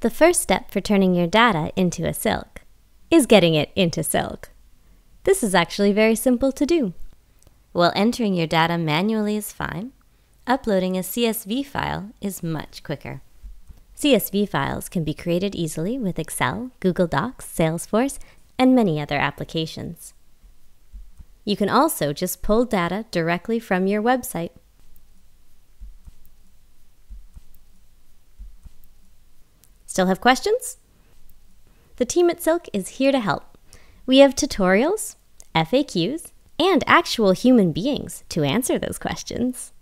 The first step for turning your data into a Silk is getting it into Silk. This is actually very simple to do. While entering your data manually is fine, uploading a CSV file is much quicker. CSV files can be created easily with Excel, Google Docs, Salesforce, and many other applications. You can also just pull data directly from your website. Still have questions? The team at Silk is here to help. We have tutorials, FAQs, and actual human beings to answer those questions.